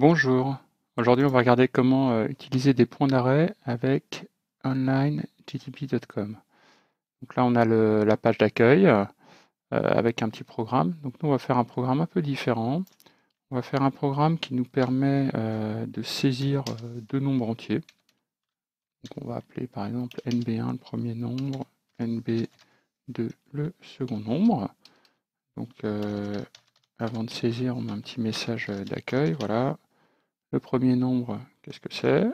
Bonjour, aujourd'hui on va regarder comment euh, utiliser des points d'arrêt avec onlinegtp.com. Donc là on a la page d'accueil euh, avec un petit programme. Donc nous on va faire un programme un peu différent. On va faire un programme qui nous permet euh, de saisir deux nombres entiers. Donc on va appeler par exemple nb1 le premier nombre, nb2 le second nombre. Donc avant de saisir, on met un petit message d'accueil, voilà. Le premier nombre, qu'est-ce que c'est?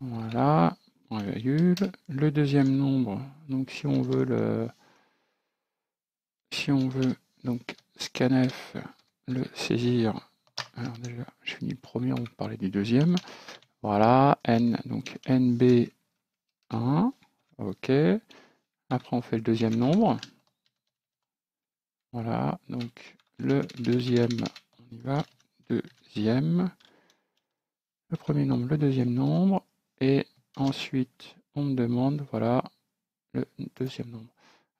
Voilà, point virgule. Le deuxième nombre, donc si on veut le si on veut donc scanf le saisir, alors déjà je finis le premier, on parler du deuxième. Voilà, n donc nb1, ok. Après on fait le deuxième nombre. Voilà, donc le deuxième, on y va, deuxième, le premier nombre, le deuxième nombre, et ensuite on me demande, voilà, le deuxième nombre.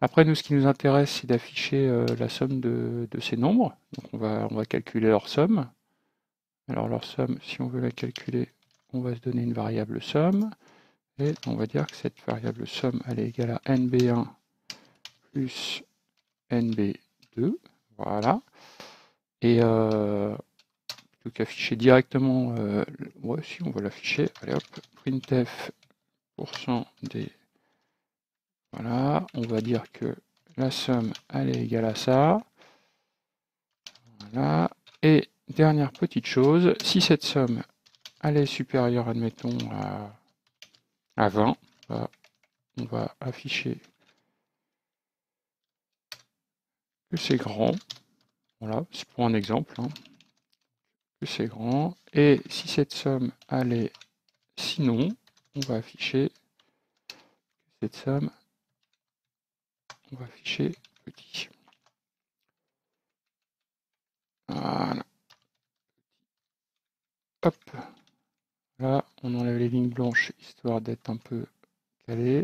Après, nous, ce qui nous intéresse, c'est d'afficher euh, la somme de, ces nombres. Donc on va, on va calculer leur somme. Alors leur somme, si on veut la calculer, on va se donner une variable somme. Et on va dire que cette variable somme, elle est égale à nb1 plus nb2. Voilà. Et euh, plutôt qu'afficher directement, euh, ouais, si on va l'afficher, allez hop, printf des. Voilà, on va dire que la somme, elle est égale à ça. Voilà. Et dernière petite chose, si cette somme, elle est supérieure, admettons, à, à 20, bah, on va afficher que c'est grand. Voilà, c'est pour un exemple. Hein c'est grand. Et si cette somme allait sinon, on va afficher cette somme, on va afficher petit. Voilà. Hop. Là, on enlève les lignes blanches histoire d'être un peu calé.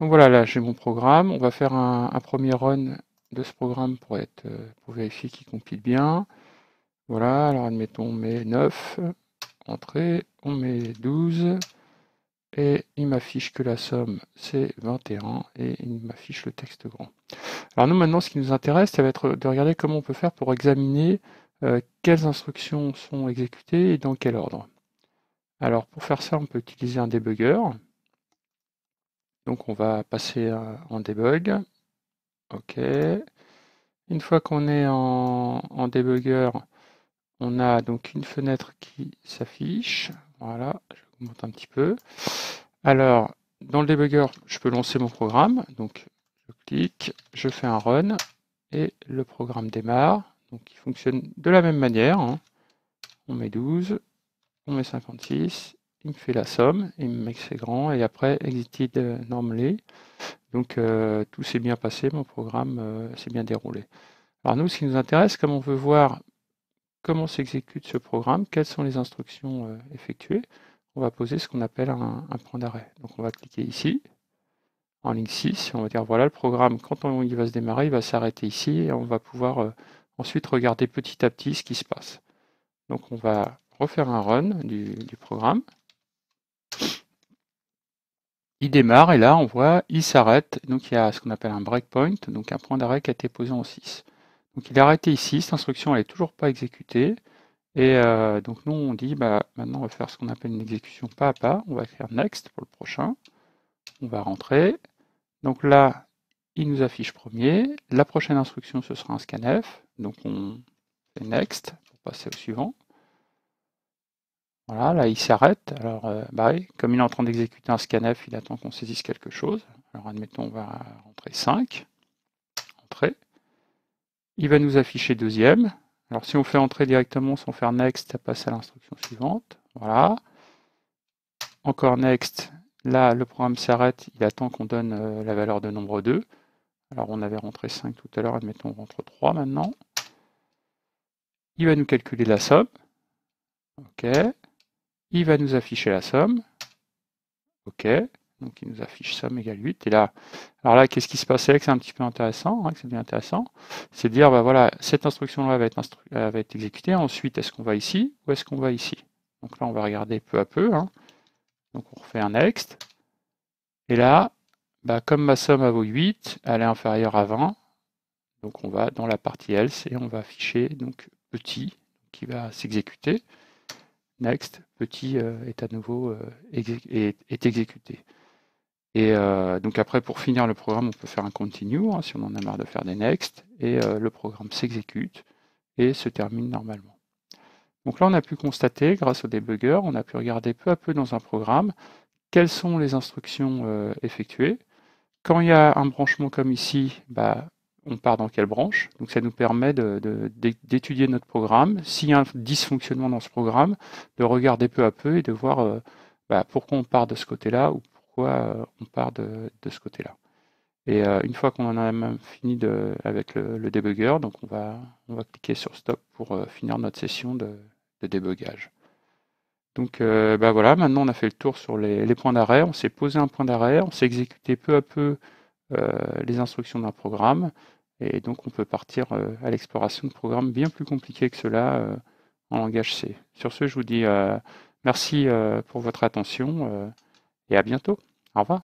Donc voilà, là j'ai mon programme. On va faire un, premier run de ce programme pour, être, pour vérifier qu'il compile bien. Voilà, alors admettons, on met 9, entrée, on met 12, et il m'affiche que la somme c'est 21, et il m'affiche le texte grand. Alors nous maintenant, ce qui nous intéresse, ça va être de regarder comment on peut faire pour examiner euh, quelles instructions sont exécutées et dans quel ordre. Alors pour faire ça, on peut utiliser un debugger. Donc on va passer en debug. OK. Une fois qu'on est en, en on a donc une fenêtre qui s'affiche. Voilà, je augmente un petit peu. Alors, dans le debugger, je peux lancer mon programme. Donc, je clique, je fais un run et le programme démarre. Donc, il fonctionne de la même manière. Hein. On met 12, on met 56, il me fait la somme, il me met que c'est grand et après exited normally. Donc, euh, tout s'est bien passé, mon programme euh, s'est bien déroulé. Alors, nous, ce qui nous intéresse, comme on veut voir comment s'exécute ce programme, quelles sont les instructions euh, effectuées, on va poser ce qu'on appelle un, point d'arrêt. Donc on va cliquer ici, en ligne 6, et on va dire voilà le programme, quand il va se démarrer, il va s'arrêter ici, et on va pouvoir euh, ensuite regarder petit à petit ce qui se passe. Donc on va refaire un run du, du programme. Il démarre et là on voit il s'arrête, donc il y a ce qu'on appelle un breakpoint, donc un point d'arrêt qui a été posé en 6. Donc il est arrêté ici, cette instruction n'est toujours pas exécutée. Et euh, donc nous on dit bah, maintenant on va faire ce qu'on appelle une exécution pas à pas. On va écrire next pour le prochain. On va rentrer. Donc là, il nous affiche premier. La prochaine instruction ce sera un scanf. Donc on fait next pour passer au suivant. Voilà, là il s'arrête. Alors euh, bah comme il est en train d'exécuter un scanf, il attend qu'on saisisse quelque chose. Alors admettons on va rentrer 5. Il va nous afficher deuxième. Alors si on fait entrer directement sans faire next, ça passe à l'instruction suivante. Voilà. Encore next. Là, le programme s'arrête, il attend qu'on donne euh, la valeur de nombre 2. Alors on avait rentré 5 tout à l'heure, admettons on rentre 3 maintenant. Il va nous calculer la somme. OK. Il va nous afficher la somme. OK. Donc il nous affiche somme égale 8. Et là, alors là, qu'est-ce qui se passait? C'est un petit peu intéressant, hein, intéressant, c'est de dire, bah voilà, cette instruction-là va, va, être exécutée. Ensuite, est-ce qu'on va ici ou est-ce qu'on va ici? Donc là, on va regarder peu à peu. Hein. Donc on refait un next. Et là, bah, comme ma somme vaut 8, elle est inférieure à 20. Donc on va dans la partie else et on va afficher donc petit qui va s'exécuter. Next, petit euh, est à nouveau euh, est, exécuté. Et euh, donc après, pour finir le programme, on peut faire un continue hein, si on en a marre de faire des next, et le programme s'exécute et se termine normalement. Donc là, on a pu constater, grâce au debugger, on a pu regarder peu à peu dans un programme quelles sont les instructions effectuées. Quand il y a un branchement comme ici, bah, on part dans quelle branche. Donc ça nous permet d'étudier notre programme. S'il y a un dysfonctionnement dans ce programme, de regarder peu à peu et de voir euh, bah, pourquoi on part de ce côté-là ou euh, on part de, ce côté-là. Et euh, une fois qu'on en a fini avec le, debugger, donc on va, on va cliquer sur Stop pour finir notre session de, débugage. Donc bah voilà, maintenant on a fait le tour sur les, points d'arrêt, on s'est posé un point d'arrêt, on s'est exécuté peu à peu les instructions d'un programme, et donc on peut partir euh, à l'exploration de programmes bien plus compliqués que cela euh, en langage C. Sur ce, je vous dis euh, merci pour votre attention et à bientôt. Au revoir.